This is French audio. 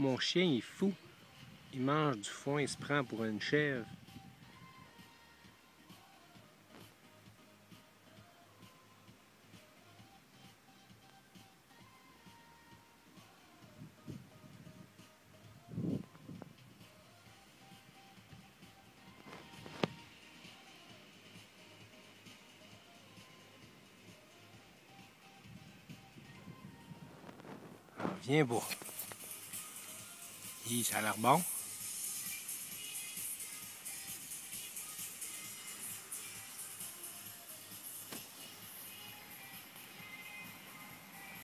Mon chien est fou. Il mange du foin, il se prend pour une chèvre. Ah, viens beau. ça a l'air bon.